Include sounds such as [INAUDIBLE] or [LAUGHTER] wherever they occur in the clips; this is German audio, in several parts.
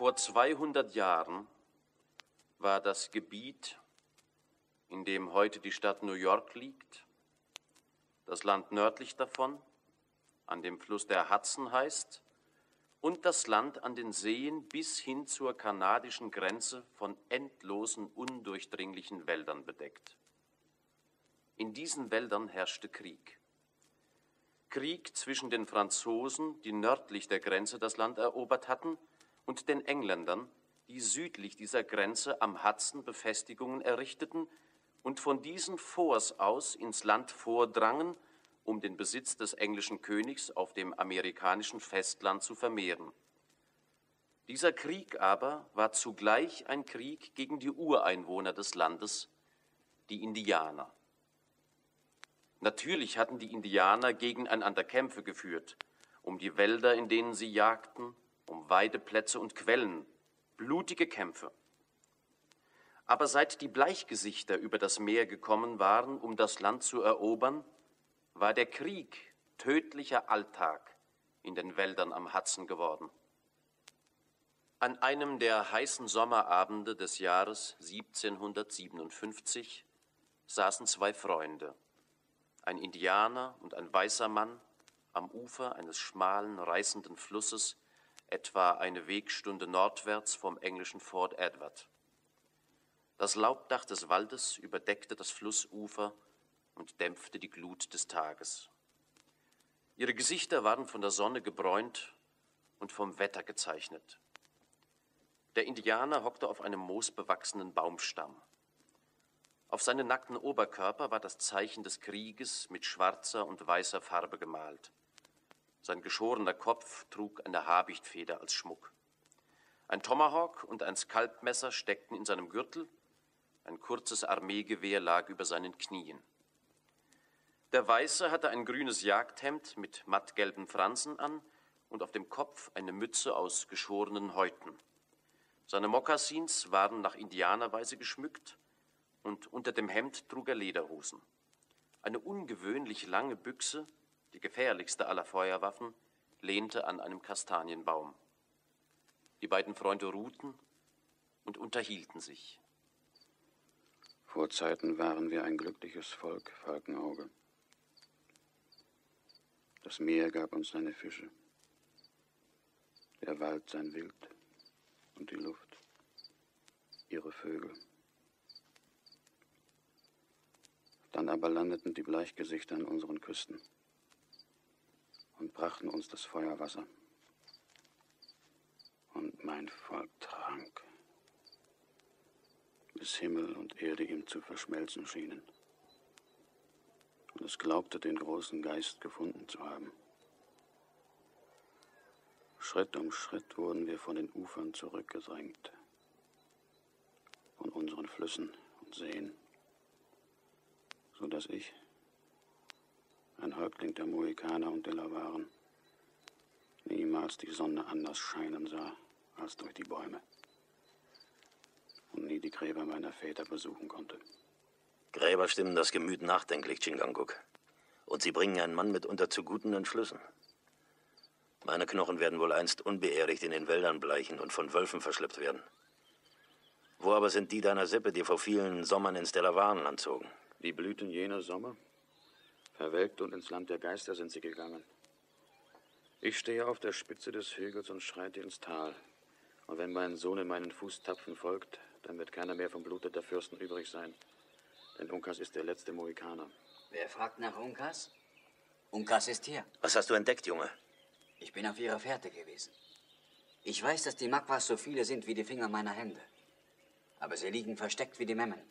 Vor 200 Jahren war das Gebiet, in dem heute die Stadt New York liegt, das Land nördlich davon, an dem Fluss der Hudson heißt, und das Land an den Seen bis hin zur kanadischen Grenze von endlosen, undurchdringlichen Wäldern bedeckt. In diesen Wäldern herrschte Krieg. Krieg zwischen den Franzosen, die nördlich der Grenze das Land erobert hatten, und den Engländern, die südlich dieser Grenze am Hudson Befestigungen errichteten und von diesen Forts aus ins Land vordrangen, um den Besitz des englischen Königs auf dem amerikanischen Festland zu vermehren. Dieser Krieg aber war zugleich ein Krieg gegen die Ureinwohner des Landes, die Indianer. Natürlich hatten die Indianer gegeneinander Kämpfe geführt, um die Wälder, in denen sie jagten, um Weideplätze und Quellen, blutige Kämpfe. Aber seit die Bleichgesichter über das Meer gekommen waren, um das Land zu erobern, war der Krieg tödlicher Alltag in den Wäldern am Hudson geworden. An einem der heißen Sommerabende des Jahres 1757 saßen zwei Freunde, ein Indianer und ein weißer Mann, am Ufer eines schmalen, reißenden Flusses, etwa eine Wegstunde nordwärts vom englischen Fort Edward. Das Laubdach des Waldes überdeckte das Flussufer und dämpfte die Glut des Tages. Ihre Gesichter waren von der Sonne gebräunt und vom Wetter gezeichnet. Der Indianer hockte auf einem moosbewachsenen Baumstamm. Auf seinen nackten Oberkörper war das Zeichen des Krieges mit schwarzer und weißer Farbe gemalt. Sein geschorener Kopf trug eine Habichtfeder als Schmuck. Ein Tomahawk und ein Skalpmesser steckten in seinem Gürtel, ein kurzes Armeegewehr lag über seinen Knien. Der Weiße hatte ein grünes Jagdhemd mit mattgelben Fransen an und auf dem Kopf eine Mütze aus geschorenen Häuten. Seine Mokassins waren nach Indianerweise geschmückt und unter dem Hemd trug er Lederhosen. Eine ungewöhnlich lange Büchse, die gefährlichste aller Feuerwaffen, lehnte an einem Kastanienbaum. Die beiden Freunde ruhten und unterhielten sich. Vor Zeiten waren wir ein glückliches Volk, Falkenauge. Das Meer gab uns seine Fische, der Wald sein Wild und die Luft ihre Vögel. Dann aber landeten die Bleichgesichter an unseren Küsten und brachten uns das Feuerwasser. Und mein Volk trank, bis Himmel und Erde ihm zu verschmelzen schienen. Und es glaubte, den großen Geist gefunden zu haben. Schritt um Schritt wurden wir von den Ufern zurückgedrängt, von unseren Flüssen und Seen so dass ich, ein Häuptling der Mohikaner und Delawaren, niemals die Sonne anders scheinen sah als durch die Bäume und nie die Gräber meiner Väter besuchen konnte. Gräber stimmen das Gemüt nachdenklich, Chinganguk. Und sie bringen einen Mann mitunter zu guten Entschlüssen. Meine Knochen werden wohl einst unbeerdigt in den Wäldern bleichen und von Wölfen verschleppt werden. Wo aber sind die deiner Sippe, die vor vielen Sommern ins Delawarenland zogen? Die Blüten jener Sommer? Verwelkt und ins Land der Geister sind sie gegangen. Ich stehe auf der Spitze des Hügels und schreite ins Tal. Und wenn mein Sohn in meinen Fußtapfen folgt, dann wird keiner mehr vom Blute der Fürsten übrig sein. Denn Unkas ist der letzte Mohikaner. Wer fragt nach Unkas? Unkas ist hier. Was hast du entdeckt, Junge? Ich bin auf ihrer Fährte gewesen. Ich weiß, dass die Makwas so viele sind wie die Finger meiner Hände. Aber sie liegen versteckt wie die Memmen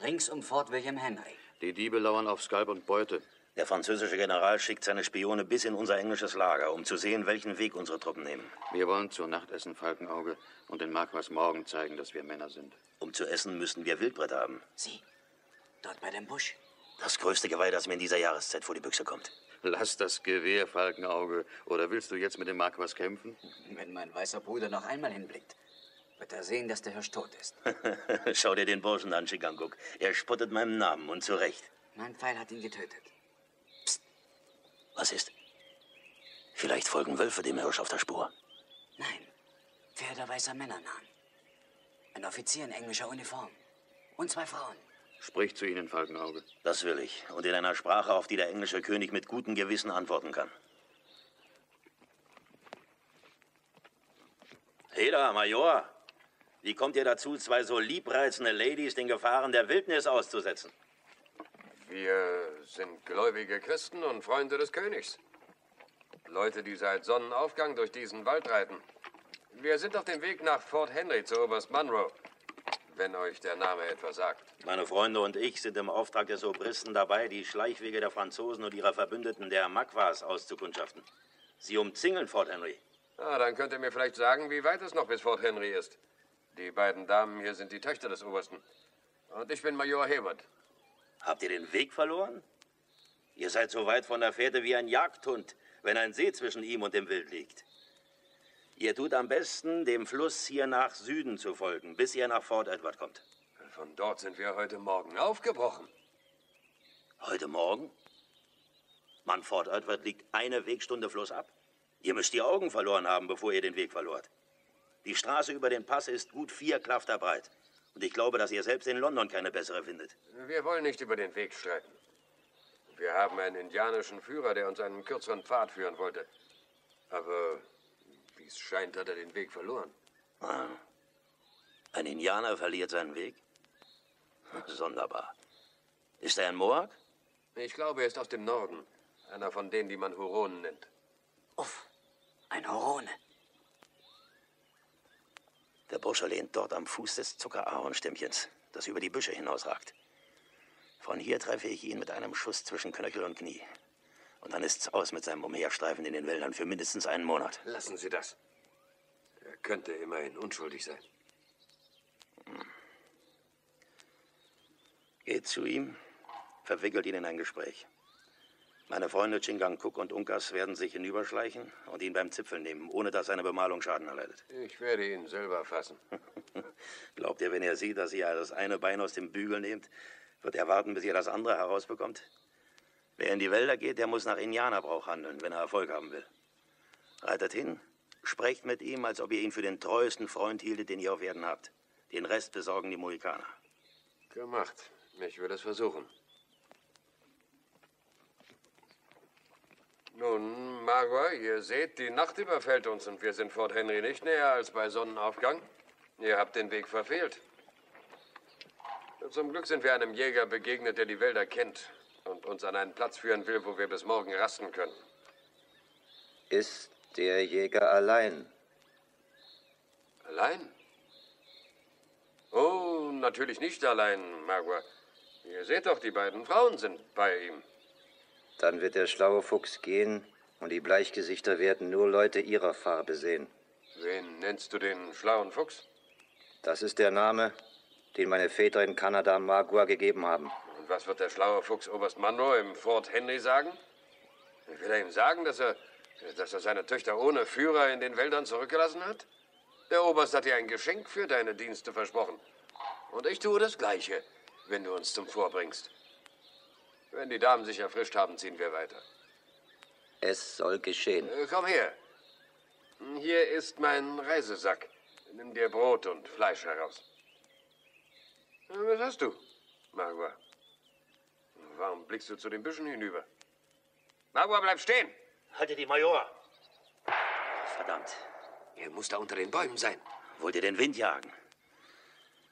rings um Fort William Henry. Die Diebe lauern auf Skalp und Beute. Der französische General schickt seine Spione bis in unser englisches Lager, um zu sehen, welchen Weg unsere Truppen nehmen. Wir wollen zur Nacht essen, Falkenauge, und den Marquas morgen zeigen, dass wir Männer sind. Um zu essen, müssen wir Wildbrett haben. Sie, dort bei dem Busch. Das größte Geweih, das mir in dieser Jahreszeit vor die Büchse kommt. Lass das Gewehr, Falkenauge. Oder willst du jetzt mit dem Marquas kämpfen? Wenn mein weißer Bruder noch einmal hinblickt, wird er sehen, dass der Hirsch tot ist. [LAUGHS] Schau dir den Burschen an, Chiganguk. Er spottet meinem Namen und zu Recht. Mein Pfeil hat ihn getötet. Psst. Was ist? Vielleicht folgen Wölfe dem Hirsch auf der Spur. Nein. Pferde weißer Männer nahen. Ein Offizier in englischer Uniform. Und zwei Frauen. Sprich zu ihnen, Falkenauge. Das will ich. Und in einer Sprache, auf die der englische König mit gutem Gewissen antworten kann. Heda, Major, wie kommt ihr dazu, zwei so liebreizende Ladies den Gefahren der Wildnis auszusetzen? Wir sind gläubige Christen und Freunde des Königs. Leute, die seit Sonnenaufgang durch diesen Wald reiten. Wir sind auf dem Weg nach Fort Henry zu Oberst Munro, wenn euch der Name etwas sagt. Meine Freunde und ich sind im Auftrag des Obristen dabei, die Schleichwege der Franzosen und ihrer Verbündeten der Makwas auszukundschaften. Sie umzingeln Fort Henry. Ah, dann könnt ihr mir vielleicht sagen, wie weit es noch bis Fort Henry ist. Die beiden Damen hier sind die Töchter des Obersten. Und ich bin Major Hayward. Habt ihr den Weg verloren? Ihr seid so weit von der Fährte wie ein Jagdhund, wenn ein See zwischen ihm und dem Wild liegt. Ihr tut am besten, dem Fluss hier nach Süden zu folgen, bis ihr nach Fort Edward kommt. Von dort sind wir heute Morgen aufgebrochen. Heute Morgen? Mann, Fort Edward liegt eine Wegstunde flussab. Ihr müsst die Augen verloren haben, bevor ihr den Weg verlort. Die Straße über den Pass ist gut vier Klafter breit. Und ich glaube, dass ihr selbst in London keine bessere findet. Wir wollen nicht über den Weg streiten. Wir haben einen indianischen Führer, der uns einen kürzeren Pfad führen wollte. Aber wie es scheint, hat er den Weg verloren. Ah. Ein Indianer verliert seinen Weg? Sonderbar. Ist er ein Mohawk? Ich glaube, er ist aus dem Norden. Einer von denen, die man Huronen nennt. Uff, ein Horone. Der Bursche lehnt dort am Fuß des Zuckerahornstämmchens, das über die Büsche hinausragt. Von hier treffe ich ihn mit einem Schuss zwischen Knöchel und Knie. Und dann ist's aus mit seinem Umherstreifen in den Wäldern für mindestens einen Monat. Lassen Sie das. Er könnte immerhin unschuldig sein. Geht zu ihm, verwickelt ihn in ein Gespräch. Meine Freunde Chingang Cook und Unkas werden sich hinüberschleichen und ihn beim Zipfel nehmen, ohne dass seine Bemalung Schaden erleidet. Ich werde ihn selber fassen. [LAUGHS] Glaubt ihr, wenn er sieht, dass ihr das eine Bein aus dem Bügel nehmt, wird er warten, bis ihr das andere herausbekommt? Wer in die Wälder geht, der muss nach Indianerbrauch handeln, wenn er Erfolg haben will. Reitet hin, sprecht mit ihm, als ob ihr ihn für den treuesten Freund hieltet, den ihr auf Erden habt. Den Rest besorgen die Mohikaner. Gemacht. Ich würde es versuchen. Nun, Margot, ihr seht, die Nacht überfällt uns und wir sind Fort Henry nicht näher als bei Sonnenaufgang. Ihr habt den Weg verfehlt. Zum Glück sind wir einem Jäger begegnet, der die Wälder kennt und uns an einen Platz führen will, wo wir bis morgen rasten können. Ist der Jäger allein? Allein? Oh, natürlich nicht allein, Margot. Ihr seht doch, die beiden Frauen sind bei ihm. Dann wird der schlaue Fuchs gehen und die Bleichgesichter werden nur Leute ihrer Farbe sehen. Wen nennst du den schlauen Fuchs? Das ist der Name, den meine Väter in Kanada Magua gegeben haben. Und was wird der schlaue Fuchs Oberst Munro im Fort Henry sagen? Will er ihm sagen, dass er, dass er seine Töchter ohne Führer in den Wäldern zurückgelassen hat? Der Oberst hat dir ein Geschenk für deine Dienste versprochen. Und ich tue das Gleiche, wenn du uns zum Vorbringst. Wenn die Damen sich erfrischt haben, ziehen wir weiter. Es soll geschehen. Äh, komm her. Hier ist mein Reisesack. Nimm dir Brot und Fleisch heraus. Äh, Was hast du, Margot? Warum blickst du zu den Büschen hinüber? Margot, bleib stehen! Haltet die Major! Verdammt. Er muss da unter den Bäumen sein. Wollt ihr den Wind jagen?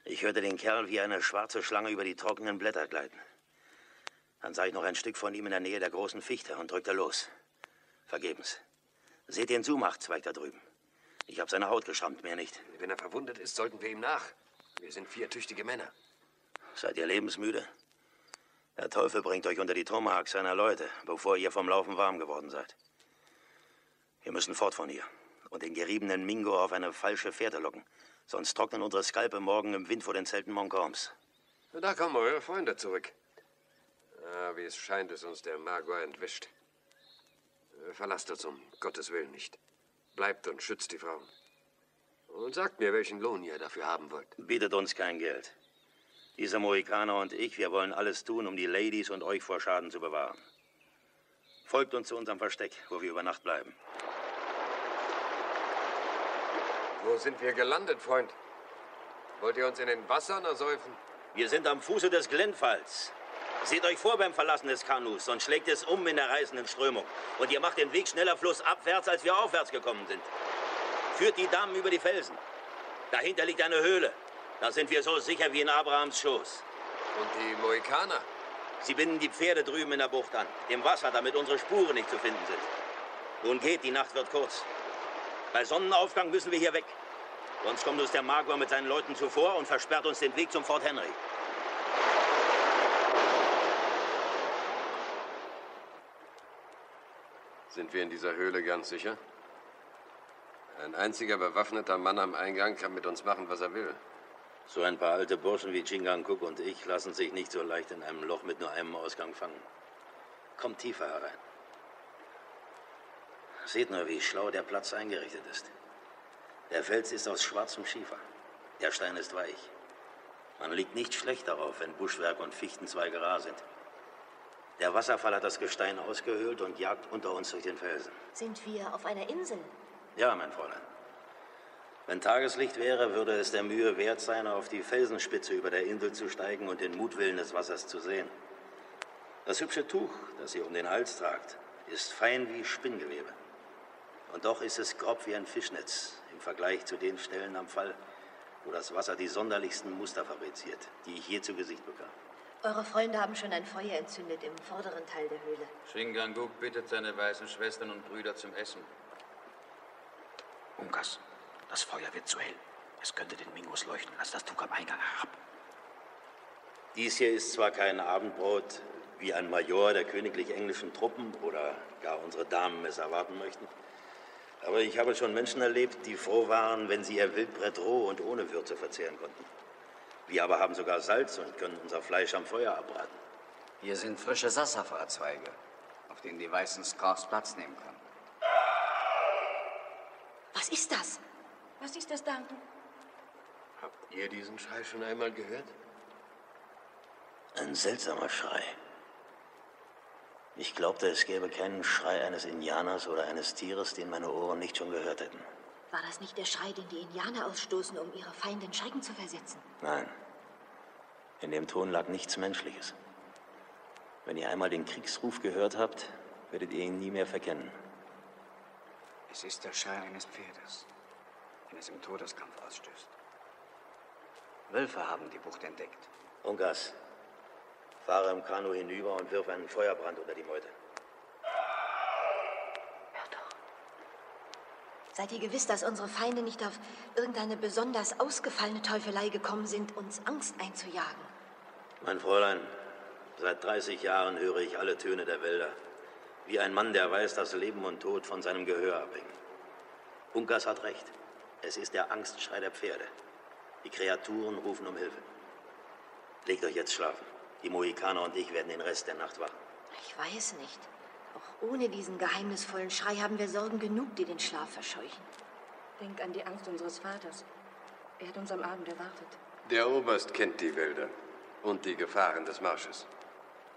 Ich hörte den Kerl wie eine schwarze Schlange über die trockenen Blätter gleiten. Dann sah ich noch ein Stück von ihm in der Nähe der großen Fichte und drückte los. Vergebens. Seht den Sumachzweig da drüben. Ich habe seine Haut geschrammt, mehr nicht. Wenn er verwundet ist, sollten wir ihm nach. Wir sind vier tüchtige Männer. Seid ihr lebensmüde? Der Teufel bringt euch unter die Tomahawks seiner Leute, bevor ihr vom Laufen warm geworden seid. Wir müssen fort von hier und den geriebenen Mingo auf eine falsche Fährte locken. Sonst trocknen unsere Skalpe morgen im Wind vor den Zelten Montcalms. Da kommen eure Freunde zurück. Ah, wie es scheint, ist uns der Magua entwischt. Äh, Verlasst uns um Gottes Willen nicht. Bleibt und schützt die Frauen. Und sagt mir, welchen Lohn ihr dafür haben wollt. Bietet uns kein Geld. Diese Mohikaner und ich, wir wollen alles tun, um die Ladies und euch vor Schaden zu bewahren. Folgt uns zu unserem Versteck, wo wir über Nacht bleiben. Wo sind wir gelandet, Freund? Wollt ihr uns in den Wassern ersäufen? Wir sind am Fuße des Glennfalls. Seht euch vor beim Verlassen des Kanus, sonst schlägt es um in der reißenden Strömung. Und ihr macht den Weg schneller flussabwärts, als wir aufwärts gekommen sind. Führt die Damen über die Felsen. Dahinter liegt eine Höhle. Da sind wir so sicher wie in Abrahams Schoß. Und die Mohikaner? Sie binden die Pferde drüben in der Bucht an, im Wasser, damit unsere Spuren nicht zu finden sind. Nun geht, die Nacht wird kurz. Bei Sonnenaufgang müssen wir hier weg. Sonst kommt uns der Magua mit seinen Leuten zuvor und versperrt uns den Weg zum Fort Henry. Sind wir in dieser Höhle ganz sicher? Ein einziger bewaffneter Mann am Eingang kann mit uns machen, was er will. So ein paar alte Burschen wie Chingankuk und ich lassen sich nicht so leicht in einem Loch mit nur einem Ausgang fangen. Kommt tiefer herein. Seht nur, wie schlau der Platz eingerichtet ist. Der Fels ist aus schwarzem Schiefer. Der Stein ist weich. Man liegt nicht schlecht darauf, wenn Buschwerk und Fichtenzweige rar sind. Der Wasserfall hat das Gestein ausgehöhlt und jagt unter uns durch den Felsen. Sind wir auf einer Insel? Ja, mein Fräulein. Wenn Tageslicht wäre, würde es der Mühe wert sein, auf die Felsenspitze über der Insel zu steigen und den Mutwillen des Wassers zu sehen. Das hübsche Tuch, das sie um den Hals tragt, ist fein wie Spinngewebe. Und doch ist es grob wie ein Fischnetz im Vergleich zu den Stellen am Fall, wo das Wasser die sonderlichsten Muster fabriziert, die ich je zu Gesicht bekam. Eure Freunde haben schon ein Feuer entzündet im vorderen Teil der Höhle. Shingangook bittet seine weißen Schwestern und Brüder zum Essen. Unkas, das Feuer wird zu hell. Es könnte den Mingos leuchten. Lass das Tuch am Eingang herab. Dies hier ist zwar kein Abendbrot, wie ein Major der königlich englischen Truppen oder gar unsere Damen es erwarten möchten. Aber ich habe schon Menschen erlebt, die froh waren, wenn sie ihr Wildbrett roh und ohne Würze verzehren konnten. Wir aber haben sogar Salz und können unser Fleisch am Feuer abbraten. Hier sind frische Sassafra-Zweige, auf denen die weißen Squaws Platz nehmen können. Was ist das? Was ist das, Duncan? Habt ihr diesen Schrei schon einmal gehört? Ein seltsamer Schrei. Ich glaubte, es gäbe keinen Schrei eines Indianers oder eines Tieres, den meine Ohren nicht schon gehört hätten. War das nicht der Schrei, den die Indianer ausstoßen, um ihre Feinde in Schrecken zu versetzen? Nein. In dem Ton lag nichts Menschliches. Wenn ihr einmal den Kriegsruf gehört habt, werdet ihr ihn nie mehr verkennen. Es ist der Schrei eines Pferdes, wenn es im Todeskampf ausstößt. Wölfe haben die Bucht entdeckt. Ungas, fahre im Kanu hinüber und wirf einen Feuerbrand unter die Meute. Hör doch. Seid ihr gewiss, dass unsere Feinde nicht auf irgendeine besonders ausgefallene Teufelei gekommen sind, uns Angst einzujagen? Mein Fräulein, seit 30 Jahren höre ich alle Töne der Wälder. Wie ein Mann, der weiß, dass Leben und Tod von seinem Gehör abhängen. Unkas hat recht. Es ist der Angstschrei der Pferde. Die Kreaturen rufen um Hilfe. Legt euch jetzt schlafen. Die Mohikaner und ich werden den Rest der Nacht wachen. Ich weiß nicht. Ohne diesen geheimnisvollen Schrei haben wir Sorgen genug, die den Schlaf verscheuchen. Denk an die Angst unseres Vaters. Er hat uns am Abend erwartet. Der Oberst kennt die Wälder und die Gefahren des Marsches.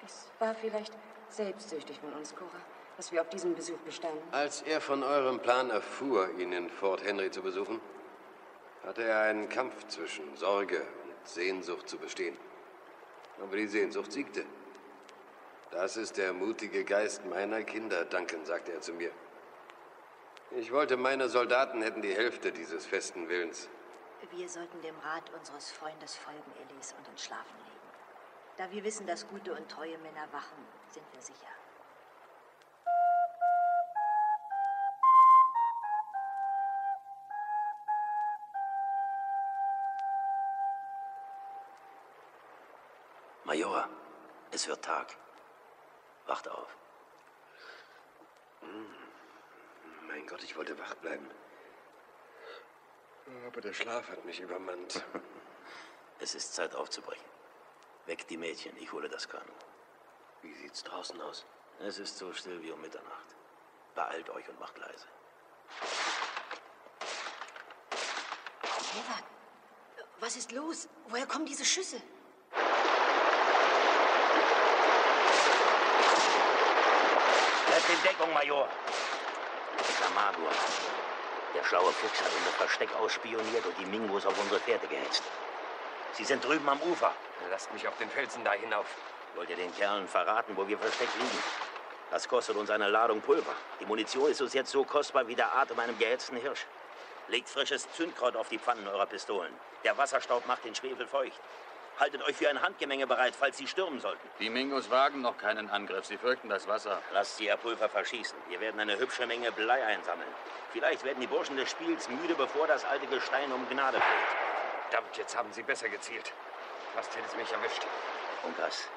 Es war vielleicht selbstsüchtig von uns, Cora, dass wir auf diesen Besuch bestanden. Als er von eurem Plan erfuhr, ihn in Fort Henry zu besuchen, hatte er einen Kampf zwischen Sorge und Sehnsucht zu bestehen. Aber die Sehnsucht siegte. Das ist der mutige Geist meiner Kinder, Duncan, sagte er zu mir. Ich wollte, meine Soldaten hätten die Hälfte dieses festen Willens. Wir sollten dem Rat unseres Freundes folgen, Elise, und uns schlafen legen. Da wir wissen, dass gute und treue Männer wachen, sind wir sicher. Major, es wird Tag. Wacht auf. Mein Gott, ich wollte wach bleiben. Aber der Schlaf hat mich übermannt. [LAUGHS] Es ist Zeit aufzubrechen. Weckt die Mädchen, ich hole das Kanu. Wie sieht's draußen aus? Es ist so still wie um Mitternacht. Beeilt euch und macht leise. Evan, was ist los? Woher kommen diese Schüsse? In Deckung, Major. Der Magua. Der schlaue Fuchs hat unser Versteck ausspioniert und die Mingos auf unsere Pferde gehetzt. Sie sind drüben am Ufer. Lasst mich auf den Felsen da hinauf. Wollt ihr den Kerlen verraten, wo wir versteckt liegen? Das kostet uns eine Ladung Pulver. Die Munition ist uns jetzt so kostbar wie der Atem einem gehetzten Hirsch. Legt frisches Zündkraut auf die Pfannen eurer Pistolen. Der Wasserstaub macht den Schwefel feucht. Haltet euch für ein Handgemenge bereit, falls sie stürmen sollten. Die Mingos wagen noch keinen Angriff. Sie fürchten das Wasser. Lasst sie ihr Pulver verschießen. Wir werden eine hübsche Menge Blei einsammeln. Vielleicht werden die Burschen des Spiels müde, bevor das alte Gestein um Gnade fleht. Verdammt, jetzt haben Sie besser gezielt. Fast hätte es mich erwischt. Unkas,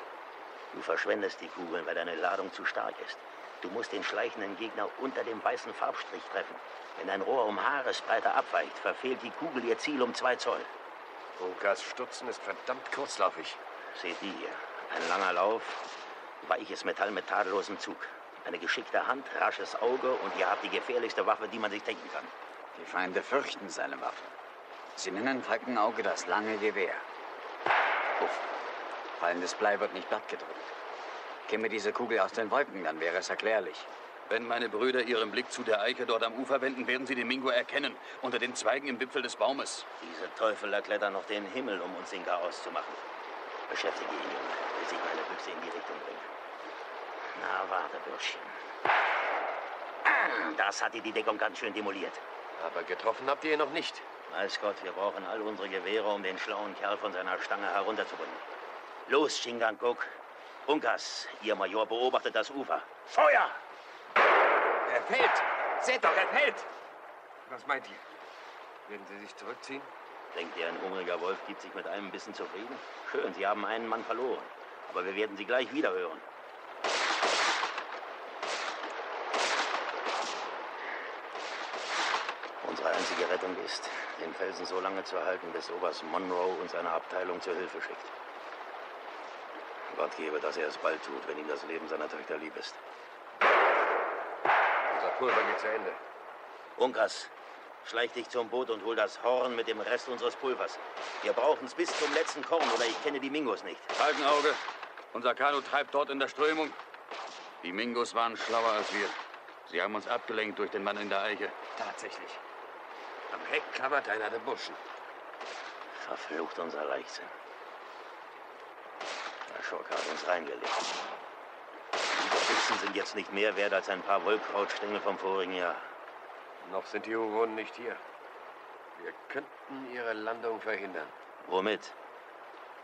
du verschwendest die Kugeln, weil deine Ladung zu stark ist. Du musst den schleichenden Gegner unter dem weißen Farbstrich treffen. Wenn dein Rohr um Haaresbreite abweicht, verfehlt die Kugel ihr Ziel um zwei Zoll. Okas Stutzen ist verdammt kurzlaufig. Seht die hier. Ein langer Lauf, weiches Metall mit tadellosem Zug. Eine geschickte Hand, rasches Auge und ihr habt die gefährlichste Waffe, die man sich denken kann. Die Feinde fürchten seine Waffe. Sie nennen Falkenauge das lange Gewehr. Uff. Fallendes Blei wird nicht plattgedrückt. Käme diese Kugel aus den Wolken, dann wäre es erklärlich. Wenn meine Brüder ihren Blick zu der Eiche dort am Ufer wenden, werden sie den Mingo erkennen. Unter den Zweigen im Wipfel des Baumes. Diese Teufel erklettern noch den Himmel, um uns in Chaos zu machen. Beschäftige ihn, Junge, bis ich meine Büchse in die Richtung bringe. Na, warte, Bürschchen. Das hat dir die Deckung ganz schön demoliert. Aber getroffen habt ihr ihn noch nicht. Weiß Gott, wir brauchen all unsere Gewehre, um den schlauen Kerl von seiner Stange herunterzubringen. Los, Shingankuk. Unkas, ihr Major beobachtet das Ufer. Feuer! Er fällt! Seht doch, er fällt! Was meint ihr? Werden Sie sich zurückziehen? Denkt ihr, ein hungriger Wolf gibt sich mit einem Bissen zufrieden? Schön, Sie haben einen Mann verloren. Aber wir werden Sie gleich wieder hören. Unsere einzige Rettung ist, den Felsen so lange zu halten, bis Oberst Monroe uns eine Abteilung zur Hilfe schickt. Gott gebe, dass er es bald tut, wenn ihm das Leben seiner Töchter lieb ist. Pulver geht zu Ende. Unkas, schleich dich zum Boot und hol das Horn mit dem Rest unseres Pulvers. Wir brauchen es bis zum letzten Korn oder ich kenne die Mingos nicht. Falkenauge, unser Kanu treibt dort in der Strömung. Die Mingos waren schlauer als wir. Sie haben uns abgelenkt durch den Mann in der Eiche. Tatsächlich. Am Heck klammert einer der Buschen. Verflucht unser Leichtsinn. Der Schurke hat uns reingelegt. Die Büchsen sind jetzt nicht mehr wert als ein paar Wollkrautstängel vom vorigen Jahr. Noch sind die Huronen nicht hier. Wir könnten ihre Landung verhindern. Womit?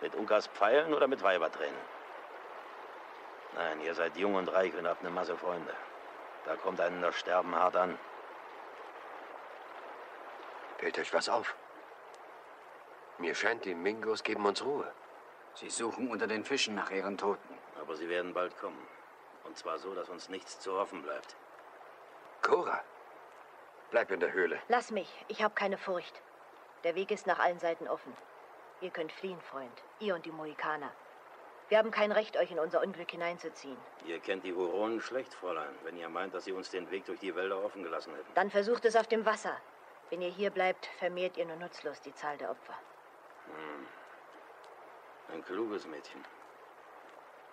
Mit Unkas Pfeilen oder mit Weibertränen? Nein, ihr seid jung und reich und habt eine Masse Freunde. Da kommt einen das Sterben hart an. Fällt euch was auf? Mir scheint, die Mingos geben uns Ruhe. Sie suchen unter den Fischen nach ihren Toten. Aber sie werden bald kommen. Und zwar so, dass uns nichts zu hoffen bleibt. Cora, bleib in der Höhle. Lass mich, ich habe keine Furcht. Der Weg ist nach allen Seiten offen. Ihr könnt fliehen, Freund. Ihr und die Mohikaner. Wir haben kein Recht, euch in unser Unglück hineinzuziehen. Ihr kennt die Huronen schlecht, Fräulein, wenn ihr meint, dass sie uns den Weg durch die Wälder offen gelassen hätten. Dann versucht es auf dem Wasser. Wenn ihr hier bleibt, vermehrt ihr nur nutzlos die Zahl der Opfer. Hm. Ein kluges Mädchen.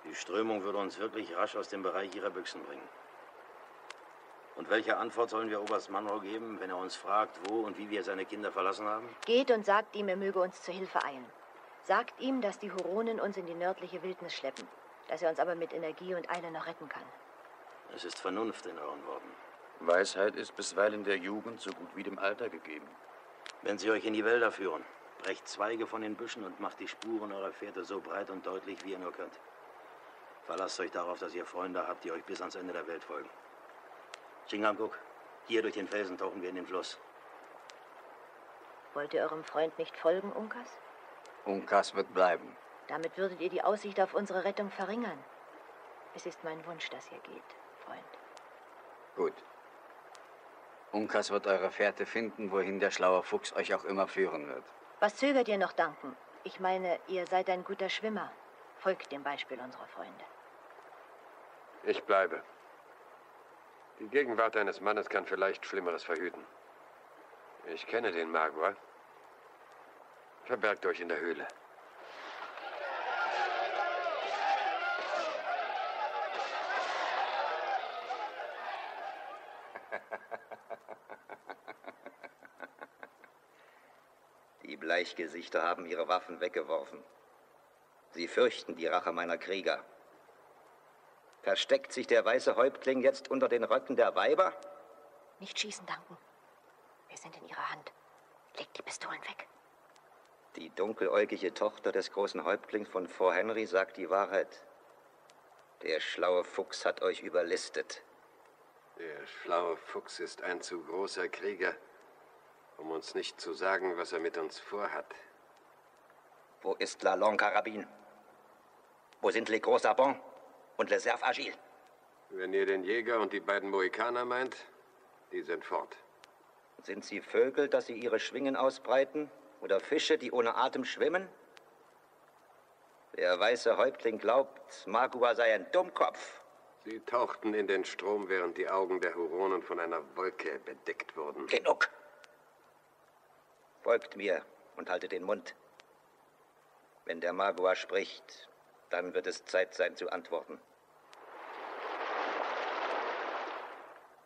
Die Strömung würde uns wirklich rasch aus dem Bereich ihrer Büchsen bringen. Und welche Antwort sollen wir Oberst Monroe geben, wenn er uns fragt, wo und wie wir seine Kinder verlassen haben? Geht und sagt ihm, er möge uns zur Hilfe eilen. Sagt ihm, dass die Huronen uns in die nördliche Wildnis schleppen, dass er uns aber mit Energie und Eile noch retten kann. Es ist Vernunft in euren Worten. Weisheit ist bisweilen der Jugend so gut wie dem Alter gegeben. Wenn sie euch in die Wälder führen, brecht Zweige von den Büschen und macht die Spuren eurer Fährte so breit und deutlich, wie ihr nur könnt. Verlasst euch darauf, dass ihr Freunde habt, die euch bis ans Ende der Welt folgen. Chingamkuk, hier durch den Felsen tauchen wir in den Fluss. Wollt ihr eurem Freund nicht folgen, Unkas? Unkas wird bleiben. Damit würdet ihr die Aussicht auf unsere Rettung verringern. Es ist mein Wunsch, dass ihr geht, Freund. Gut. Unkas wird eure Fährte finden, wohin der schlaue Fuchs euch auch immer führen wird. Was zögert ihr noch, Danken? Ich meine, ihr seid ein guter Schwimmer. Folgt dem Beispiel unserer Freunde. Ich bleibe. Die Gegenwart eines Mannes kann vielleicht Schlimmeres verhüten. Ich kenne den Magua. Verbergt euch in der Höhle. [LAUGHS] Die Bleichgesichter haben ihre Waffen weggeworfen. Sie fürchten die Rache meiner Krieger. Versteckt sich der weiße Häuptling jetzt unter den Röcken der Weiber? Nicht schießen, Danken. Wir sind in ihrer Hand. Legt die Pistolen weg. Die dunkeläugige Tochter des großen Häuptlings von Fort Henry sagt die Wahrheit. Der schlaue Fuchs hat euch überlistet. Der schlaue Fuchs ist ein zu großer Krieger, um uns nicht zu sagen, was er mit uns vorhat. Wo ist La Longue Carabine? Wo sind Les Gros Sabons und Les Serfs Agile? Wenn ihr den Jäger und die beiden Mohikaner meint, die sind fort. Sind sie Vögel, dass sie ihre Schwingen ausbreiten? Oder Fische, die ohne Atem schwimmen? Der weiße Häuptling glaubt, Magua sei ein Dummkopf. Sie tauchten in den Strom, während die Augen der Huronen von einer Wolke bedeckt wurden. Genug! Folgt mir und haltet den Mund. Wenn der Magua spricht, dann wird es Zeit sein zu antworten.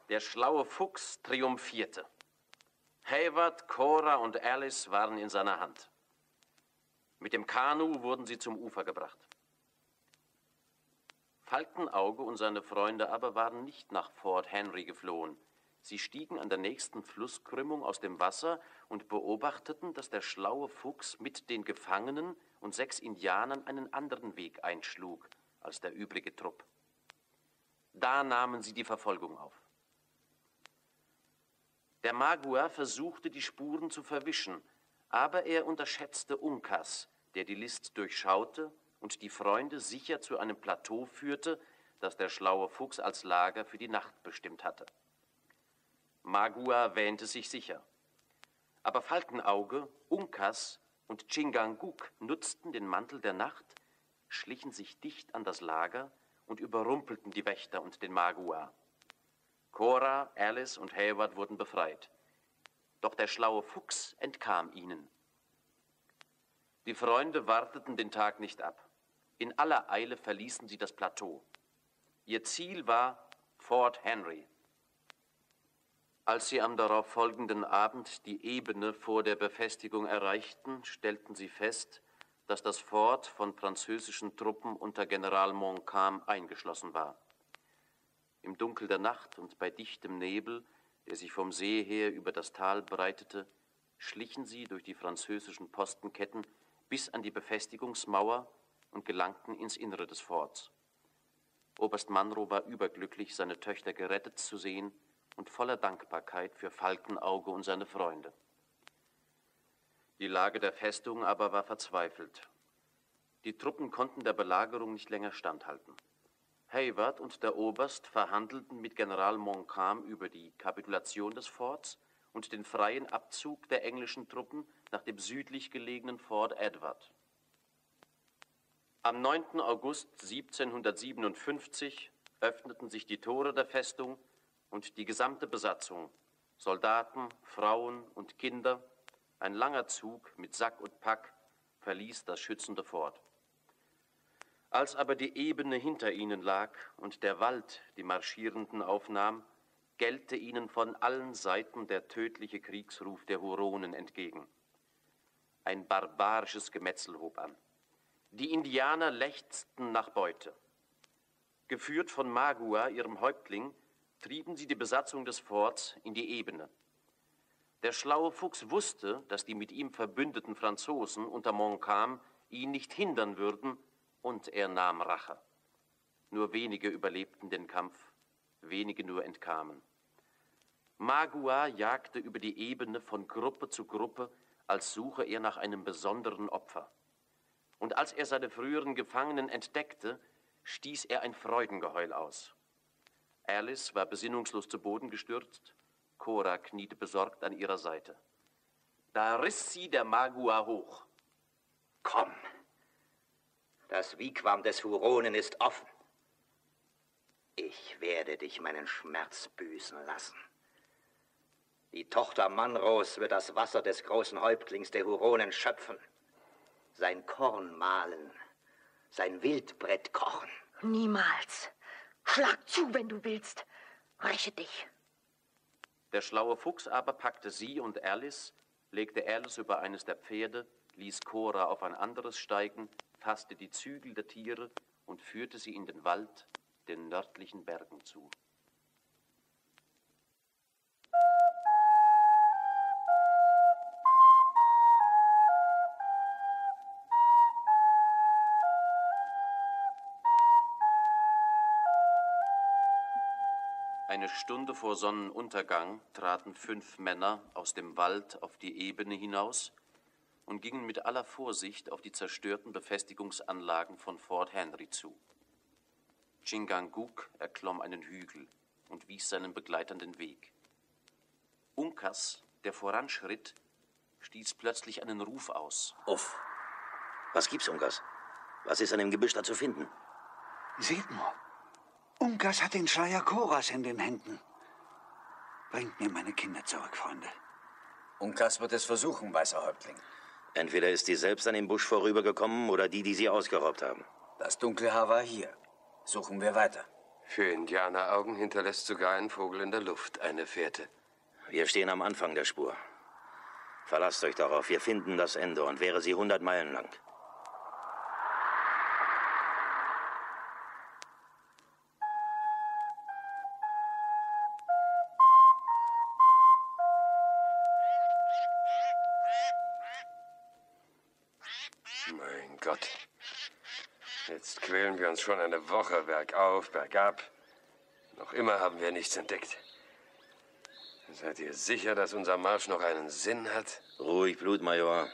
Der schlaue Fuchs triumphierte. Hayward, Cora und Alice waren in seiner Hand. Mit dem Kanu wurden sie zum Ufer gebracht. Falkenauge und seine Freunde aber waren nicht nach Fort Henry geflohen. Sie stiegen an der nächsten Flusskrümmung aus dem Wasser und beobachteten, dass der schlaue Fuchs mit den Gefangenen und sechs Indianern einen anderen Weg einschlug als der übrige Trupp. Da nahmen sie die Verfolgung auf. Der Magua versuchte, die Spuren zu verwischen, aber er unterschätzte Unkas, der die List durchschaute und die Freunde sicher zu einem Plateau führte, das der schlaue Fuchs als Lager für die Nacht bestimmt hatte. Magua wähnte sich sicher. Aber Falkenauge, Unkas und Chinganguk nutzten den Mantel der Nacht, schlichen sich dicht an das Lager und überrumpelten die Wächter und den Magua. Cora, Alice und Hayward wurden befreit. Doch der schlaue Fuchs entkam ihnen. Die Freunde warteten den Tag nicht ab. In aller Eile verließen sie das Plateau. Ihr Ziel war Fort Henry. Als sie am darauf folgenden Abend die Ebene vor der Befestigung erreichten, stellten sie fest, dass das Fort von französischen Truppen unter General Montcalm eingeschlossen war. Im Dunkel der Nacht und bei dichtem Nebel, der sich vom See her über das Tal breitete, schlichen sie durch die französischen Postenketten bis an die Befestigungsmauer und gelangten ins Innere des Forts. Oberst Manro war überglücklich, seine Töchter gerettet zu sehen und voller Dankbarkeit für Falkenauge und seine Freunde. Die Lage der Festung aber war verzweifelt. Die Truppen konnten der Belagerung nicht länger standhalten. Hayward und der Oberst verhandelten mit General Montcalm über die Kapitulation des Forts und den freien Abzug der englischen Truppen nach dem südlich gelegenen Fort Edward. Am 9. August 1757 öffneten sich die Tore der Festung und die gesamte Besatzung, Soldaten, Frauen und Kinder, ein langer Zug mit Sack und Pack, verließ das schützende Fort. Als aber die Ebene hinter ihnen lag und der Wald die Marschierenden aufnahm, gellte ihnen von allen Seiten der tödliche Kriegsruf der Huronen entgegen. Ein barbarisches Gemetzel hob an. Die Indianer lechzten nach Beute. Geführt von Magua, ihrem Häuptling, trieben sie die Besatzung des Forts in die Ebene. Der schlaue Fuchs wusste, dass die mit ihm verbündeten Franzosen unter Montcalm ihn nicht hindern würden, und er nahm Rache. Nur wenige überlebten den Kampf, wenige nur entkamen. Magua jagte über die Ebene von Gruppe zu Gruppe, als suche er nach einem besonderen Opfer. Und als er seine früheren Gefangenen entdeckte, stieß er ein Freudengeheul aus. Alice war besinnungslos zu Boden gestürzt, Cora kniete besorgt an ihrer Seite. Da riss sie der Magua hoch. Komm, das Wigwam des Huronen ist offen. Ich werde dich meinen Schmerz büßen lassen. Die Tochter Manros wird das Wasser des großen Häuptlings der Huronen schöpfen, sein Korn mahlen, sein Wildbrett kochen. Niemals. Schlag zu, wenn du willst. Räche dich. Der schlaue Fuchs aber packte sie und Alice, legte Alice über eines der Pferde, ließ Cora auf ein anderes steigen, fasste die Zügel der Tiere und führte sie in den Wald, den nördlichen Bergen zu. Eine Stunde vor Sonnenuntergang traten fünf Männer aus dem Wald auf die Ebene hinaus und gingen mit aller Vorsicht auf die zerstörten Befestigungsanlagen von Fort Henry zu. Chinganguk erklomm einen Hügel und wies seinen Begleitern den Weg. Unkas, der voranschritt, stieß plötzlich einen Ruf aus. Uff. Was gibt's, Unkas? Was ist an dem Gebüsch da zu finden? Seht nur. Unkas hat den Schleier Koras in den Händen. Bringt mir meine Kinder zurück, Freunde. Unkas wird es versuchen, weißer Häuptling. Entweder ist die selbst an dem Busch vorübergekommen oder die, die sie ausgeraubt haben. Das dunkle Haar war hier. Suchen wir weiter. Für Indianeraugen hinterlässt sogar ein Vogel in der Luft eine Fährte. Wir stehen am Anfang der Spur. Verlasst euch darauf, wir finden das Ende und wäre sie 100 Meilen lang. Uns schon eine Woche bergauf, bergab. Noch immer haben wir nichts entdeckt. Seid ihr sicher, dass unser Marsch noch einen Sinn hat? Ruhig, Blutmajor.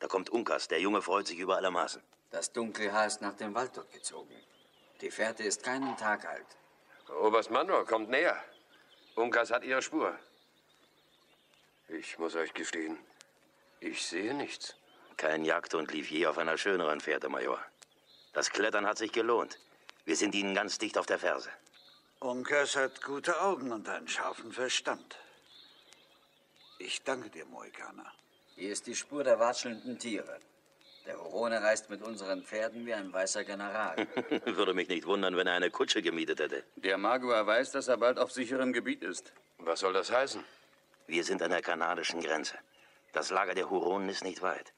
Da kommt Unkas. Der Junge freut sich über alle Maßen. Das dunkle Haar ist nach dem Wald dort gezogen. Die Fährte ist keinen Tag alt. Oberst Manor, kommt näher. Unkas hat ihre Spur. Ich muss euch gestehen, ich sehe nichts. Kein Jagdhund lief je auf einer schöneren Fährte, Major. Das Klettern hat sich gelohnt. Wir sind ihnen ganz dicht auf der Ferse. Unkas hat gute Augen und einen scharfen Verstand. Ich danke dir, Mohikaner. Hier ist die Spur der watschelnden Tiere. Der Hurone reist mit unseren Pferden wie ein weißer General. [LAUGHS] Würde mich nicht wundern, wenn er eine Kutsche gemietet hätte. Der Magua weiß, dass er bald auf sicherem Gebiet ist. Was soll das heißen? Wir sind an der kanadischen Grenze. Das Lager der Huronen ist nicht weit.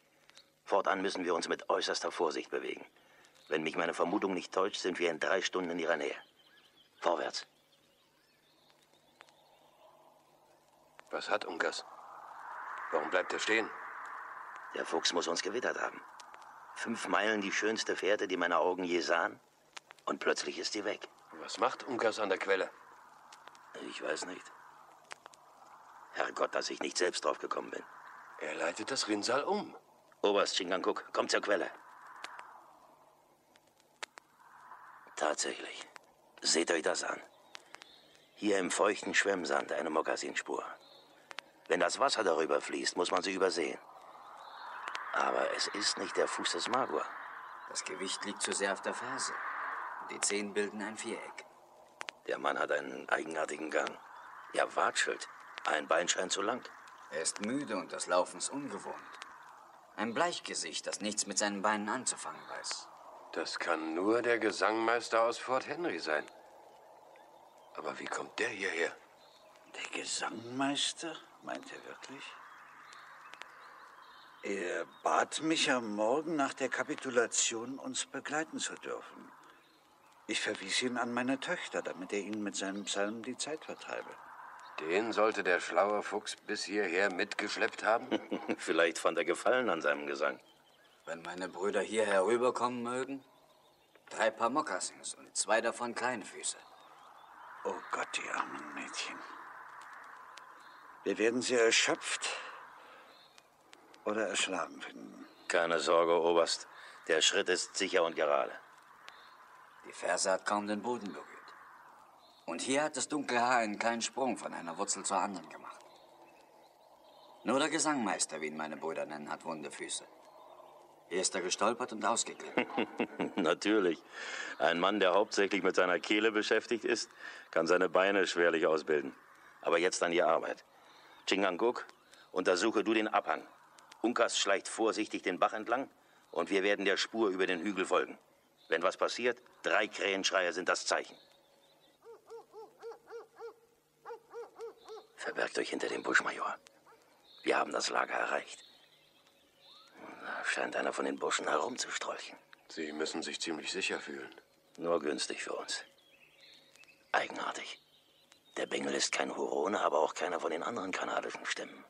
Fortan müssen wir uns mit äußerster Vorsicht bewegen. Wenn mich meine Vermutung nicht täuscht, sind wir in drei Stunden in ihrer Nähe. Vorwärts. Was hat Unkas? Warum bleibt er stehen? Der Fuchs muss uns gewittert haben. Fünf Meilen die schönste Fährte, die meine Augen je sahen. Und plötzlich ist sie weg. Was macht Unkas an der Quelle? Ich weiß nicht. Herrgott, dass ich nicht selbst drauf gekommen bin. Er leitet das Rinnsal um. Oberst Chingankuk, kommt zur Quelle. Tatsächlich. Seht euch das an. Hier im feuchten Schwemmsand eine Mokassinspur. Wenn das Wasser darüber fließt, muss man sie übersehen. Aber es ist nicht der Fuß des Magua. Das Gewicht liegt zu sehr auf der Ferse. Die Zehen bilden ein Viereck. Der Mann hat einen eigenartigen Gang. Er watschelt. Ein Bein scheint zu lang. Er ist müde und des Laufens ungewohnt. Ein Bleichgesicht, das nichts mit seinen Beinen anzufangen weiß. Das kann nur der Gesangmeister aus Fort Henry sein. Aber wie kommt der hierher? Der Gesangmeister? Meint er wirklich? Er bat mich am Morgen nach der Kapitulation, uns begleiten zu dürfen. Ich verwies ihn an meine Töchter, damit er ihnen mit seinem Psalm die Zeit vertreibe. Den sollte der schlaue Fuchs bis hierher mitgeschleppt haben? [LAUGHS] Vielleicht fand er Gefallen an seinem Gesang. Wenn meine Brüder hier herüberkommen mögen? Drei Paar Mokassins und zwei davon kleine Füße. Oh Gott, die armen Mädchen. Wir werden sie erschöpft oder erschlagen finden. Keine Sorge, Oberst. Der Schritt ist sicher und gerade. Die Ferse hat kaum den Boden berührt. Und hier hat das dunkle Haar einen kleinen Sprung von einer Wurzel zur anderen gemacht. Nur der Gesangmeister, wie ihn meine Brüder nennen, hat wunde Füße. Hier ist er gestolpert und ausgeglitten. [LAUGHS] Natürlich. Ein Mann, der hauptsächlich mit seiner Kehle beschäftigt ist, kann seine Beine schwerlich ausbilden. Aber jetzt an die Arbeit. Chinganguk, untersuche du den Abhang. Unkas schleicht vorsichtig den Bach entlang und wir werden der Spur über den Hügel folgen. Wenn was passiert, drei Krähenschreier sind das Zeichen. Verbergt euch hinter dem Busch, Major. Wir haben das Lager erreicht. Scheint einer von den Burschen herumzustrolchen. Sie müssen sich ziemlich sicher fühlen. Nur günstig für uns. Eigenartig. Der Bengel ist kein Hurone, aber auch keiner von den anderen kanadischen Stämmen.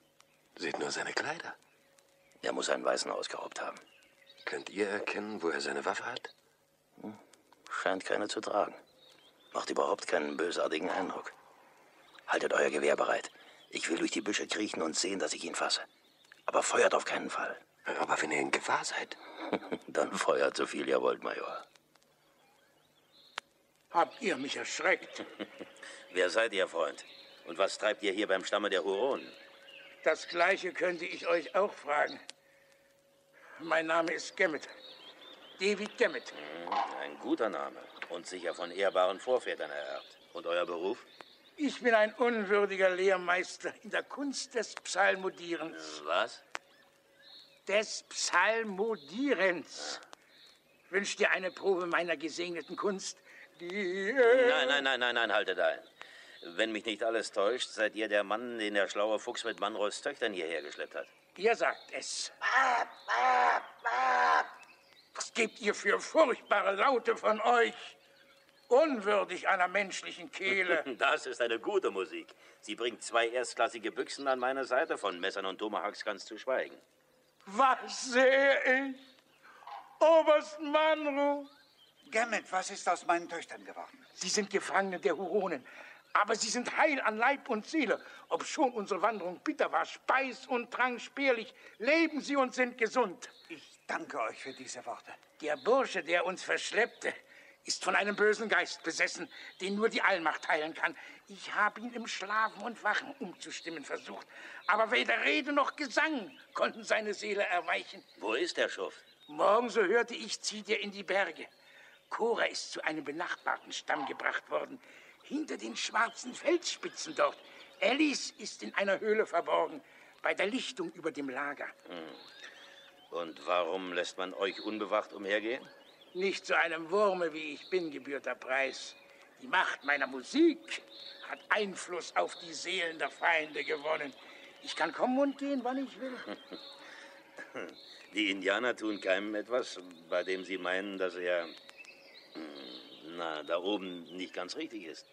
Seht nur seine Kleider. Er muss einen Weißen ausgeraubt haben. Könnt ihr erkennen, wo er seine Waffe hat? Hm, scheint keine zu tragen. Macht überhaupt keinen bösartigen Eindruck. Haltet euer Gewehr bereit. Ich will durch die Büsche kriechen und sehen, dass ich ihn fasse. Aber feuert auf keinen Fall. Aber wenn ihr in Gefahr seid. [LAUGHS] Dann feuert so viel ihr wollt, Major. Habt ihr mich erschreckt? [LAUGHS] Wer seid ihr, Freund? Und was treibt ihr hier beim Stamme der Huronen? Das Gleiche könnte ich euch auch fragen. Mein Name ist Gemmet. David Gemmet. Hm, ein guter Name und sicher von ehrbaren Vorvätern ererbt. Und euer Beruf? Ich bin ein unwürdiger Lehrmeister in der Kunst des Psalmodierens. Was? Des Psalmodierens. Wünscht ihr eine Probe meiner gesegneten Kunst? Die. Nein, nein, nein, nein, nein, haltet ein. Wenn mich nicht alles täuscht, seid ihr der Mann, den der schlaue Fuchs mit Manros Töchtern hierher geschleppt hat. Ihr sagt es. Was gebt ihr für furchtbare Laute von euch? Unwürdig einer menschlichen Kehle. [LAUGHS] Das ist eine gute Musik. Sie bringt zwei erstklassige Büchsen an meine Seite, von Messern und Tomahawks ganz zu schweigen. Was sehe ich? Oberst Manro! Gemmet, was ist aus meinen Töchtern geworden? Sie sind Gefangene der Huronen. Aber sie sind heil an Leib und Seele. Obschon unsere Wanderung bitter war, Speis und Trank spärlich, leben sie und sind gesund. Ich danke euch für diese Worte. Der Bursche, der uns verschleppte, ist von einem bösen Geist besessen, den nur die Allmacht heilen kann. Ich habe ihn im Schlafen und Wachen umzustimmen versucht, aber weder Rede noch Gesang konnten seine Seele erweichen. Wo ist der Schuft? Morgen, so hörte ich, zieht er in die Berge. Cora ist zu einem benachbarten Stamm gebracht worden, hinter den schwarzen Felsspitzen dort. Alice ist in einer Höhle verborgen, bei der Lichtung über dem Lager. Hm. Und warum lässt man euch unbewacht umhergehen? Nicht zu einem Wurme, wie ich bin, gebührt der Preis. Die Macht meiner Musik hat Einfluss auf die Seelen der Feinde gewonnen. Ich kann kommen und gehen, wann ich will. [LAUGHS] Die Indianer tun keinem etwas, bei dem sie meinen, dass er, hm, na, da oben nicht ganz richtig ist.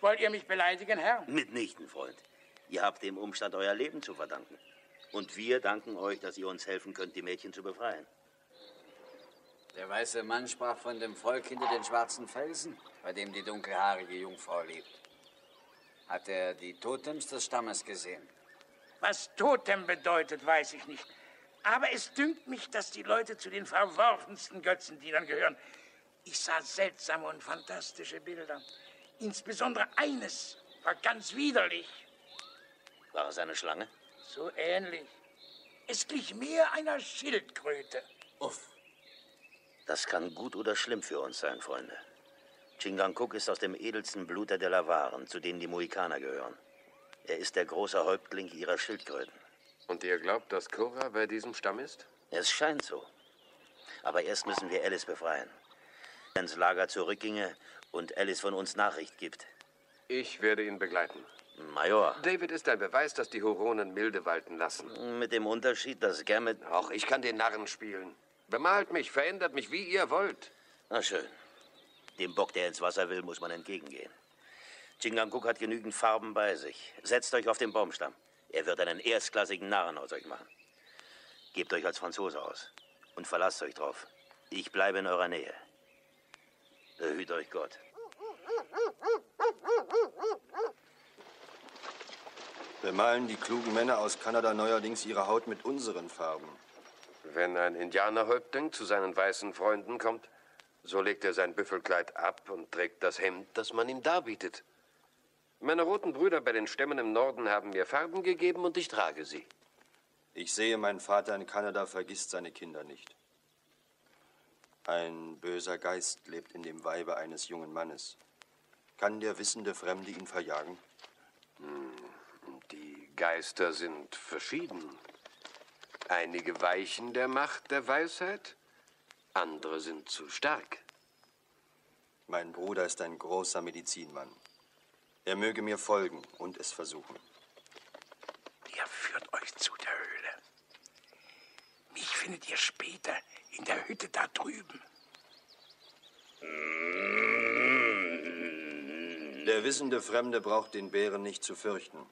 Wollt ihr mich beleidigen, Herr? Mitnichten, Freund. Ihr habt dem Umstand euer Leben zu verdanken. Und wir danken euch, dass ihr uns helfen könnt, die Mädchen zu befreien. Der weiße Mann sprach von dem Volk hinter den schwarzen Felsen, bei dem die dunkelhaarige Jungfrau lebt. Hat er die Totems des Stammes gesehen? Was Totem bedeutet, weiß ich nicht. Aber es dünkt mich, dass die Leute zu den verworfensten Götzendienern gehören. Ich sah seltsame und fantastische Bilder. Insbesondere eines war ganz widerlich. War es eine Schlange? So ähnlich. Es glich mehr einer Schildkröte. Uff. Das kann gut oder schlimm für uns sein, Freunde. Chingankuk ist aus dem edelsten Blut der Delawaren, zu denen die Mohikaner gehören. Er ist der große Häuptling ihrer Schildkröten. Und ihr glaubt, dass Cora bei diesem Stamm ist? Es scheint so. Aber erst müssen wir Alice befreien. Ins Lager zurückginge und Alice von uns Nachricht gibt. Ich werde ihn begleiten. Major. David ist ein Beweis, dass die Huronen milde walten lassen. Mit dem Unterschied, dass Gammet... Auch ich kann den Narren spielen. Bemalt mich, verändert mich, wie ihr wollt. Na schön. Dem Bock, der ins Wasser will, muss man entgegengehen. Chingankuk hat genügend Farben bei sich. Setzt euch auf den Baumstamm. Er wird einen erstklassigen Narren aus euch machen. Gebt euch als Franzose aus. Und verlasst euch drauf. Ich bleibe in eurer Nähe. Behüt euch Gott. Bemalen die klugen Männer aus Kanada neuerdings ihre Haut mit unseren Farben. Wenn ein Indianerhäuptling zu seinen weißen Freunden kommt, so legt er sein Büffelkleid ab und trägt das Hemd, das man ihm darbietet. Meine roten Brüder bei den Stämmen im Norden haben mir Farben gegeben und ich trage sie. Ich sehe, mein Vater in Kanada vergisst seine Kinder nicht. Ein böser Geist lebt in dem Weibe eines jungen Mannes. Kann der wissende Fremde ihn verjagen? Hm, die Geister sind verschieden. Einige weichen der Macht der Weisheit, andere sind zu stark. Mein Bruder ist ein großer Medizinmann. Er möge mir folgen und es versuchen. Der führt euch zu der Höhle. Mich findet ihr später in der Hütte da drüben. Der wissende Fremde braucht den Bären nicht zu fürchten.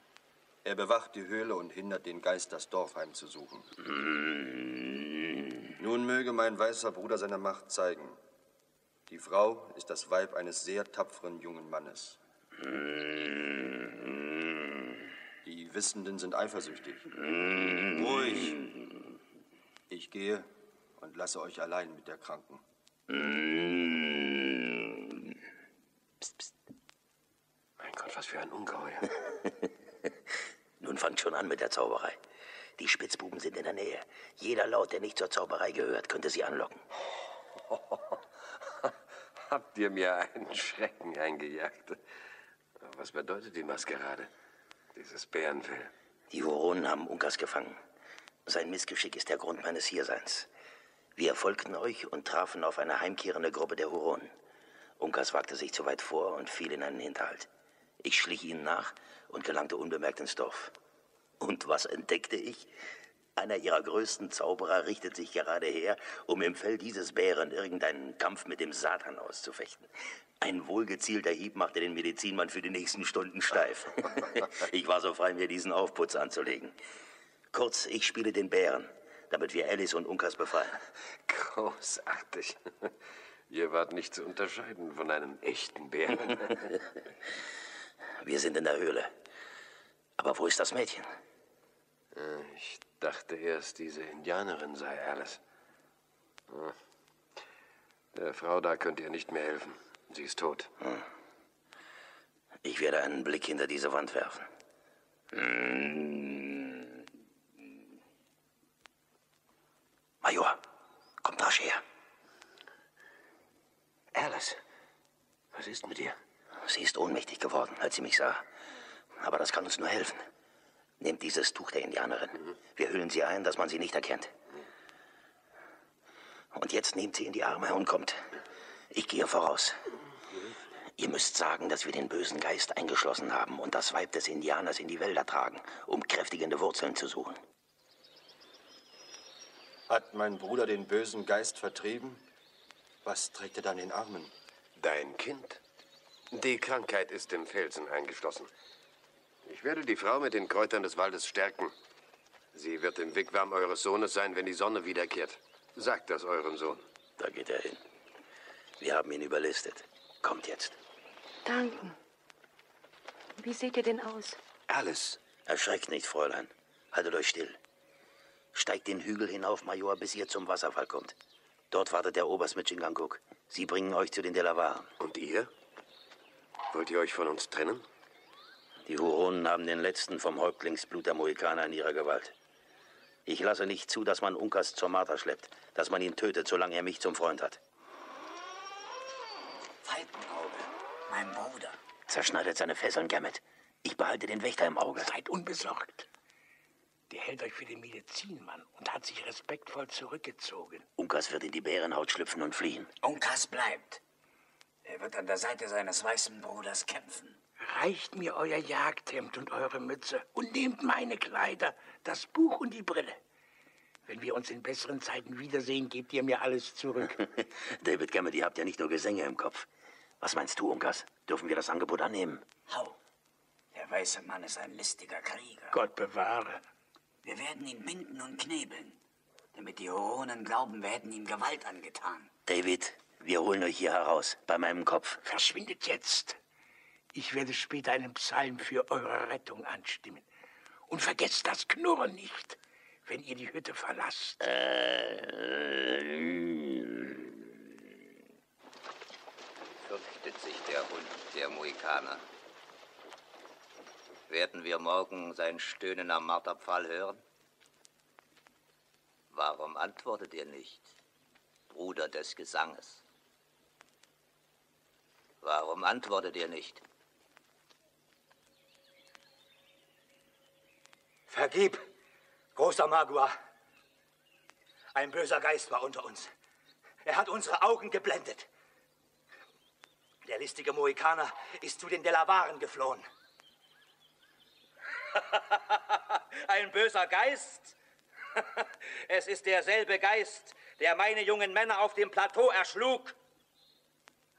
Er bewacht die Höhle und hindert den Geist, das Dorf heimzusuchen. Nun möge mein weißer Bruder seine Macht zeigen. Die Frau ist das Weib eines sehr tapferen jungen Mannes. Die Wissenden sind eifersüchtig. Ruhig. Ich gehe und lasse euch allein mit der Kranken. Psst, psst. Mein Gott, was für ein Ungeheuer. An mit der Zauberei. Die Spitzbuben sind in der Nähe. Jeder Laut, der nicht zur Zauberei gehört, könnte sie anlocken. [LAUGHS] Habt ihr mir einen Schrecken eingejagt? Was bedeutet die Maskerade? Dieses Bärenfell. Die Huronen haben Unkas gefangen. Sein Missgeschick ist der Grund meines Hierseins. Wir folgten euch und trafen auf eine heimkehrende Gruppe der Huronen. Unkas wagte sich zu weit vor und fiel in einen Hinterhalt. Ich schlich ihnen nach und gelangte unbemerkt ins Dorf. Und was entdeckte ich? Einer ihrer größten Zauberer richtet sich gerade her, um im Fell dieses Bären irgendeinen Kampf mit dem Satan auszufechten. Ein wohlgezielter Hieb machte den Medizinmann für die nächsten Stunden steif. [LAUGHS] ich war so frei, mir diesen Aufputz anzulegen. Kurz, ich spiele den Bären, damit wir Alice und Unkas befreien. Großartig. Ihr wart nicht zu unterscheiden von einem echten Bären. [LAUGHS] wir sind in der Höhle. Aber wo ist das Mädchen? Ich dachte erst, diese Indianerin sei Alice. Der Frau da könnt ihr nicht mehr helfen. Sie ist tot. Ich werde einen Blick hinter diese Wand werfen. Hm. Major, kommt rasch her. Alice, was ist mit ihr? Sie ist ohnmächtig geworden, als sie mich sah. Aber das kann uns nur helfen. Nehmt dieses Tuch der Indianerin. Wir hüllen sie ein, dass man sie nicht erkennt. Und jetzt nehmt sie in die Arme und kommt. Ich gehe voraus. Ihr müsst sagen, dass wir den bösen Geist eingeschlossen haben und das Weib des Indianers in die Wälder tragen, um kräftigende Wurzeln zu suchen. Hat mein Bruder den bösen Geist vertrieben? Was trägt er dann in den Armen? Dein Kind. Die Krankheit ist im Felsen eingeschlossen. Ich werde die Frau mit den Kräutern des Waldes stärken. Sie wird im Wigwam eures Sohnes sein, wenn die Sonne wiederkehrt. Sagt das eurem Sohn. Da geht er hin. Wir haben ihn überlistet. Kommt jetzt. Danken. Wie seht ihr denn aus? Alice. Erschreckt nicht, Fräulein. Haltet euch still. Steigt den Hügel hinauf, Major, bis ihr zum Wasserfall kommt. Dort wartet der Oberst mit Chinganguk. Sie bringen euch zu den Delawaren. Und ihr? Wollt ihr euch von uns trennen? Die Huronen haben den letzten vom Häuptlingsblut der Mohikaner in ihrer Gewalt. Ich lasse nicht zu, dass man Unkas zur Marter schleppt, dass man ihn tötet, solange er mich zum Freund hat. Falkenauge, mein Bruder. Zerschneidet seine Fesseln, Gammet. Ich behalte den Wächter im Auge. Seid unbesorgt. Der hält euch für den Medizinmann und hat sich respektvoll zurückgezogen. Unkas wird in die Bärenhaut schlüpfen und fliehen. Unkas bleibt. Er wird an der Seite seines weißen Bruders kämpfen. Reicht mir euer Jagdhemd und eure Mütze und nehmt meine Kleider, das Buch und die Brille. Wenn wir uns in besseren Zeiten wiedersehen, gebt ihr mir alles zurück. [LAUGHS] David ihr habt ja nicht nur Gesänge im Kopf. Was meinst du, Unkas? Dürfen wir das Angebot annehmen? Hau. Der weiße Mann ist ein listiger Krieger. Gott bewahre. Wir werden ihn binden und knebeln, damit die Huronen glauben, wir hätten ihm Gewalt angetan. David, wir holen euch hier heraus, bei meinem Kopf. Verschwindet jetzt. Ich werde später einen Psalm für eure Rettung anstimmen. Und vergesst das Knurren nicht, wenn ihr die Hütte verlasst. Fürchtet sich der Hund, der Mohikaner. Werden wir morgen sein Stöhnen am Marterpfahl hören? Warum antwortet ihr nicht, Bruder des Gesanges? Warum antwortet ihr nicht? Vergib, großer Magua. Ein böser Geist war unter uns. Er hat unsere Augen geblendet. Der listige Mohikaner ist zu den Delawaren geflohen. [LAUGHS] Ein böser Geist? [LAUGHS] es ist derselbe Geist, der meine jungen Männer auf dem Plateau erschlug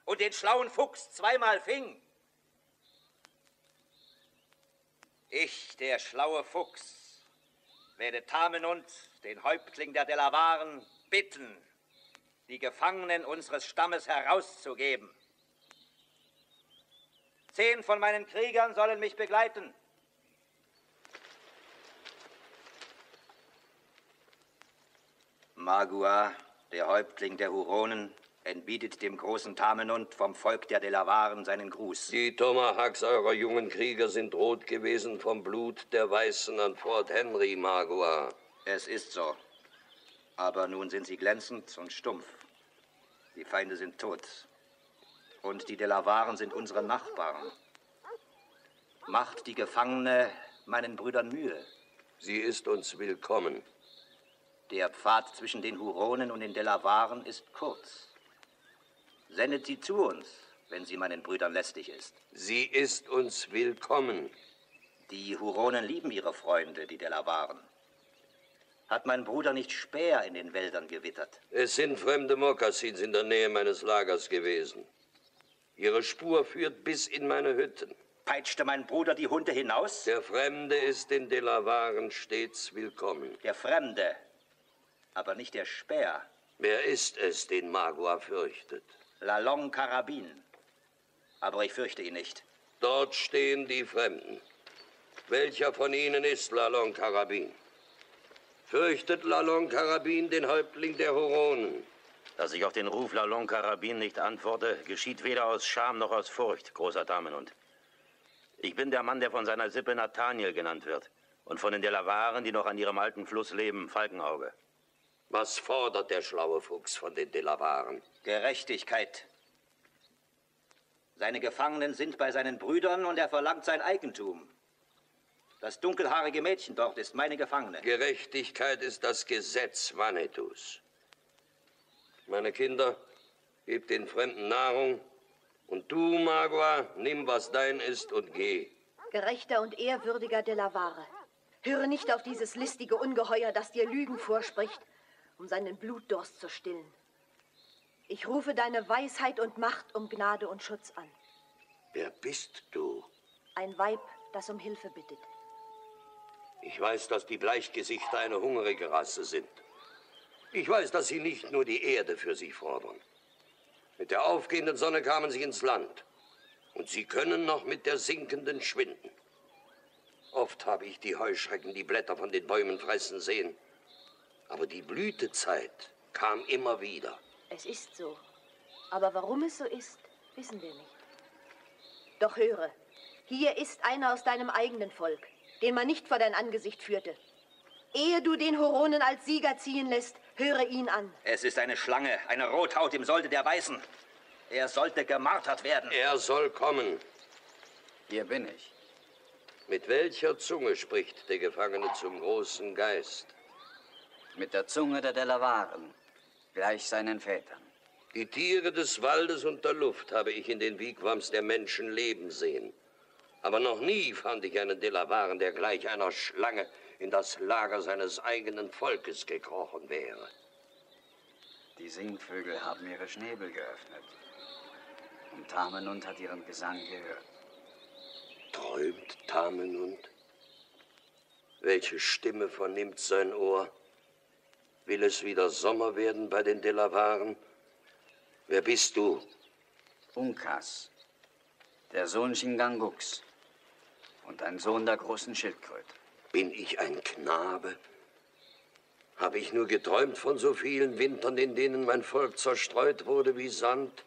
und den schlauen Fuchs zweimal fing. Ich, der schlaue Fuchs, werde Tamenund, den Häuptling der Delawaren, bitten, die Gefangenen unseres Stammes herauszugeben. Zehn von meinen Kriegern sollen mich begleiten. Magua, der Häuptling der Huronen, entbietet dem großen Tamenund vom Volk der Delawaren seinen Gruß. Die Tomahawks eurer jungen Krieger sind rot gewesen vom Blut der Weißen an Fort Henry, Magua. Es ist so. Aber nun sind sie glänzend und stumpf. Die Feinde sind tot. Und die Delawaren sind unsere Nachbarn. Macht die Gefangene meinen Brüdern Mühe. Sie ist uns willkommen. Der Pfad zwischen den Huronen und den Delawaren ist kurz. Sendet sie zu uns, wenn sie meinen Brüdern lästig ist. Sie ist uns willkommen. Die Huronen lieben ihre Freunde, die Delawaren. Hat mein Bruder nicht Speer in den Wäldern gewittert? Es sind fremde Mokassins in der Nähe meines Lagers gewesen. Ihre Spur führt bis in meine Hütten. Peitschte mein Bruder die Hunde hinaus? Der Fremde ist den Delawaren stets willkommen. Der Fremde, aber nicht der Speer. Wer ist es, den Magua fürchtet? Lalong Karabin. Aber ich fürchte ihn nicht. Dort stehen die Fremden. Welcher von ihnen ist Lalong Karabin? Fürchtet Lalong Karabin den Häuptling der Huronen? Dass ich auf den Ruf Lalong Karabin nicht antworte, geschieht weder aus Scham noch aus Furcht, großer Damenhund. Ich bin der Mann, der von seiner Sippe Nathaniel genannt wird und von den Delawaren, die noch an ihrem alten Fluss leben, Falkenauge. Was fordert der schlaue Fuchs von den Delawaren? Gerechtigkeit. Seine Gefangenen sind bei seinen Brüdern und er verlangt sein Eigentum. Das dunkelhaarige Mädchen dort ist meine Gefangene. Gerechtigkeit ist das Gesetz Vanetus. Meine Kinder, gebt den Fremden Nahrung und du, Magua, nimm, was dein ist und geh. Gerechter und ehrwürdiger Delaware, höre nicht auf dieses listige Ungeheuer, das dir Lügen vorspricht, um seinen Blutdurst zu stillen. Ich rufe deine Weisheit und Macht um Gnade und Schutz an. Wer bist du? Ein Weib, das um Hilfe bittet. Ich weiß, dass die Bleichgesichter eine hungrige Rasse sind. Ich weiß, dass sie nicht nur die Erde für sich fordern. Mit der aufgehenden Sonne kamen sie ins Land. Und sie können noch mit der sinkenden schwinden. Oft habe ich die Heuschrecken die Blätter von den Bäumen fressen sehen. Aber die Blütezeit kam immer wieder. Es ist so. Aber warum es so ist, wissen wir nicht. Doch höre, hier ist einer aus deinem eigenen Volk, den man nicht vor dein Angesicht führte. Ehe du den Horonen als Sieger ziehen lässt, höre ihn an. Es ist eine Schlange, eine Rothaut im Solde der Weißen. Er sollte gemartert werden. Er soll kommen. Hier bin ich. Mit welcher Zunge spricht der Gefangene zum großen Geist? Mit der Zunge der Delawaren, gleich seinen Vätern. Die Tiere des Waldes und der Luft habe ich in den Wigwams der Menschen leben sehen. Aber noch nie fand ich einen Delawaren, der gleich einer Schlange in das Lager seines eigenen Volkes gekrochen wäre. Die Singvögel haben ihre Schnäbel geöffnet. Und Tamenund hat ihren Gesang gehört. Träumt Tamenund? Welche Stimme vernimmt sein Ohr? Will es wieder Sommer werden bei den Delawaren? Wer bist du? Unkas, der Sohn Shinganguks und ein Sohn der großen Schildkröte. Bin ich ein Knabe? Habe ich nur geträumt von so vielen Wintern, in denen mein Volk zerstreut wurde wie Sand?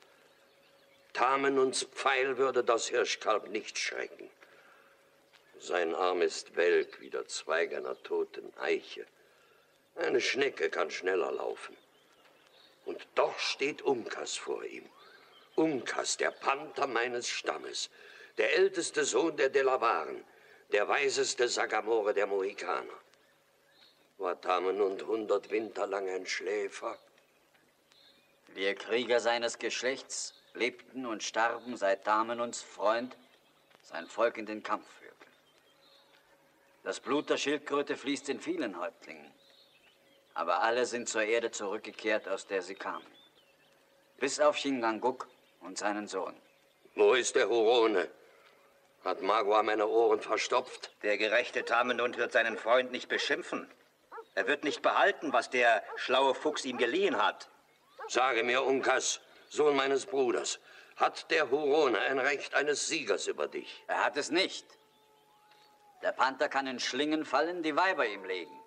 Tamenunds Pfeil würde das Hirschkalb nicht schrecken. Sein Arm ist welk wie der Zweig einer toten Eiche. Eine Schnecke kann schneller laufen. Und doch steht Umkas vor ihm. Umkas, der Panther meines Stammes, der älteste Sohn der Delawaren, der weiseste Sagamore der Mohikaner. War Tamenund hundert Winter lang ein Schläfer? Wir Krieger seines Geschlechts lebten und starben, seit Tamenunds Freund sein Volk in den Kampf führte. Das Blut der Schildkröte fließt in vielen Häuptlingen. Aber alle sind zur Erde zurückgekehrt, aus der sie kamen. Bis auf Shingangguk und seinen Sohn. Wo ist der Hurone? Hat Magua meine Ohren verstopft? Der gerechte Tamendund wird seinen Freund nicht beschimpfen. Er wird nicht behalten, was der schlaue Fuchs ihm geliehen hat. Sage mir, Unkas, Sohn meines Bruders, hat der Hurone ein Recht eines Siegers über dich? Er hat es nicht. Der Panther kann in Schlingen fallen, die Weiber ihm legen.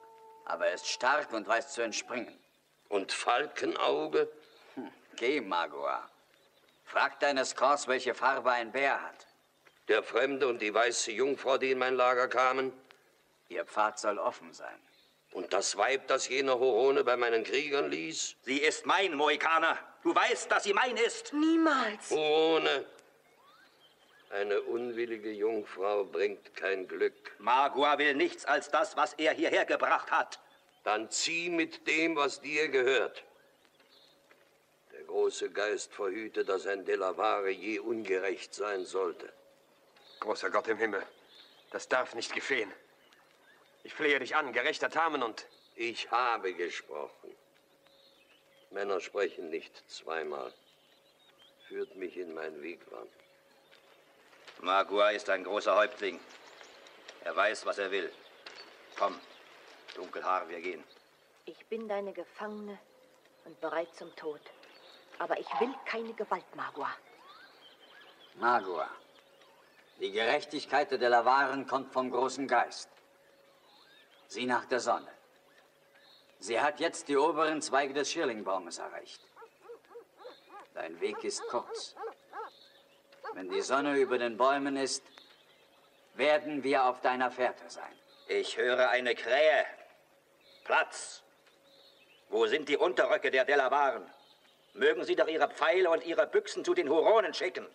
Aber er ist stark und weiß zu entspringen. Und Falkenauge? Hm. Geh, Magua. Frag deines Kors, welche Farbe ein Bär hat. Der Fremde und die weiße Jungfrau, die in mein Lager kamen? Ihr Pfad soll offen sein. Und das Weib, das jener Horone bei meinen Kriegern ließ? Sie ist mein, Mohikaner. Du weißt, dass sie mein ist. Niemals. Horone. Eine unwillige Jungfrau bringt kein Glück. Magua will nichts als das, was er hierher gebracht hat. Dann zieh mit dem, was dir gehört. Der große Geist verhüte, dass ein Delavare je ungerecht sein sollte. Großer Gott im Himmel, das darf nicht geschehen. Ich flehe dich an, gerechter Tamenund. Ich habe gesprochen. Männer sprechen nicht zweimal. Führt mich in mein Wigwam. Magua ist ein großer Häuptling. Er weiß, was er will. Komm, Dunkelhaar, wir gehen. Ich bin deine Gefangene und bereit zum Tod. Aber ich will keine Gewalt, Magua. Magua, die Gerechtigkeit der Delawaren kommt vom großen Geist. Sieh nach der Sonne. Sie hat jetzt die oberen Zweige des Schirlingbaumes erreicht. Dein Weg ist kurz. Wenn die Sonne über den Bäumen ist, werden wir auf deiner Fährte sein. Ich höre eine Krähe. Platz. Wo sind die Unterröcke der Delawaren? Mögen sie doch ihre Pfeile und ihre Büchsen zu den Huronen schicken.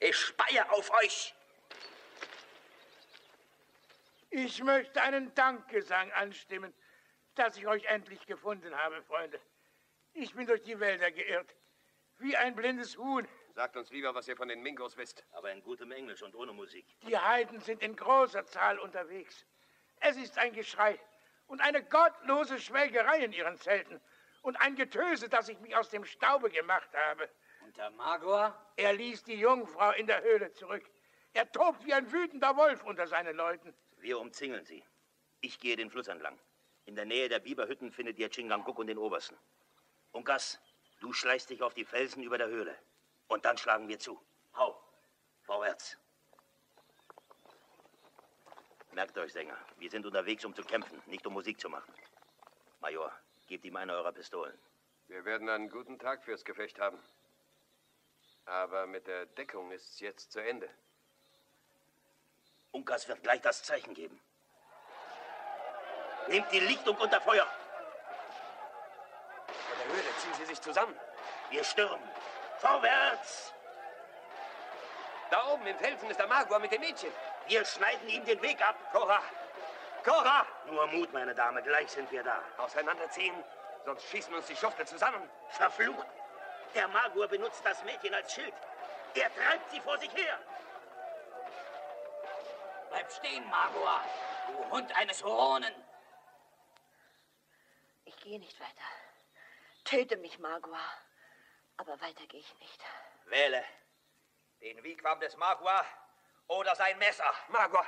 Ich speie auf euch! Ich möchte einen Dankgesang anstimmen, dass ich euch endlich gefunden habe, Freunde. Ich bin durch die Wälder geirrt, wie ein blindes Huhn. Sagt uns lieber, was ihr von den Mingos wisst. Aber in gutem Englisch und ohne Musik. Die Heiden sind in großer Zahl unterwegs. Es ist ein Geschrei und eine gottlose Schwelgerei in ihren Zelten und ein Getöse, dass ich mich aus dem Staube gemacht habe. Und der Magua? Er ließ die Jungfrau in der Höhle zurück. Er tobt wie ein wütender Wolf unter seinen Leuten. Wir umzingeln sie. Ich gehe den Fluss entlang. In der Nähe der Biberhütten findet ihr Chingangguk und den Obersten. Unkas, du schleichst dich auf die Felsen über der Höhle. Und dann schlagen wir zu. Hau, vorwärts. Merkt euch, Sänger, wir sind unterwegs, um zu kämpfen, nicht um Musik zu machen. Major, gebt ihm eine eurer Pistolen. Wir werden einen guten Tag fürs Gefecht haben. Aber mit der Deckung ist es jetzt zu Ende. Unkas wird gleich das Zeichen geben. Nehmt die Lichtung unter Feuer. Von der Höhle ziehen Sie sich zusammen. Wir stürmen. Vorwärts! Da oben im Felsen ist der Magua mit dem Mädchen. Wir schneiden ihm den Weg ab. Cora! Cora! Nur Mut, meine Dame, gleich sind wir da. Auseinanderziehen, sonst schießen uns die Schufte zusammen. Verflucht! Der Magur benutzt das Mädchen als Schild. Er treibt sie vor sich her. Bleib stehen, Magua, du Hund eines Huronen. Ich gehe nicht weiter. Töte mich, Magua. Aber weiter gehe ich nicht. Wähle den Wigwam des Magua oder sein Messer. Magua!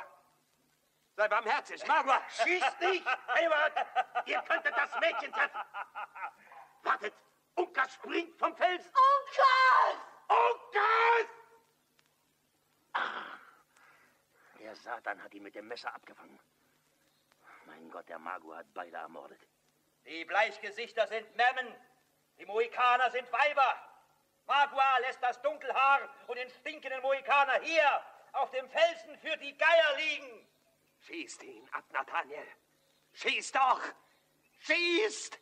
Sei barmherzig, Magua! [LAUGHS] Schießt nicht! Hayward! Ihr könntet das Mädchen treffen! Wartet! Unkas springt vom Felsen! Unkas! Unkas! Ah, der Satan hat ihn mit dem Messer abgefangen. Mein Gott, der Magua hat beide ermordet. Die Bleichgesichter sind Memmen. Die Mohikaner sind Weiber. Magua lässt das Dunkelhaar und den stinkenden Mohikaner hier auf dem Felsen für die Geier liegen. Schießt ihn ab, Nathaniel. Schießt doch! Schießt!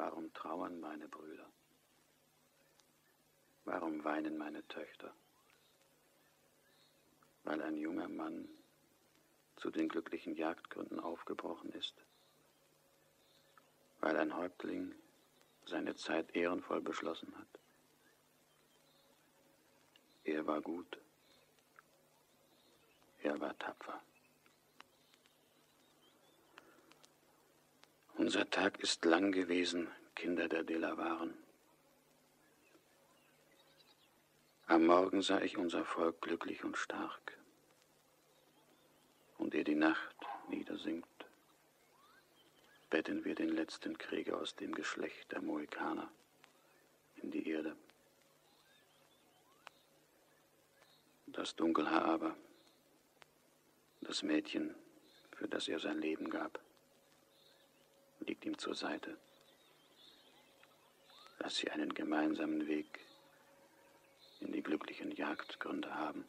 Warum trauern meine Brüder? Warum weinen meine Töchter? weil ein junger Mann zu den glücklichen Jagdgründen aufgebrochen ist, weil ein Häuptling seine Zeit ehrenvoll beschlossen hat. Er war gut. Er war tapfer. Unser Tag ist lang gewesen, Kinder der Delawaren. Am Morgen sah ich unser Volk glücklich und stark. Und ehe die Nacht niedersinkt, betten wir den letzten Krieger aus dem Geschlecht der Mohikaner in die Erde. Das Dunkelhaar aber, das Mädchen, für das er sein Leben gab, liegt ihm zur Seite. Dass sie einen gemeinsamen Weg in die glücklichen Jagdgründe haben.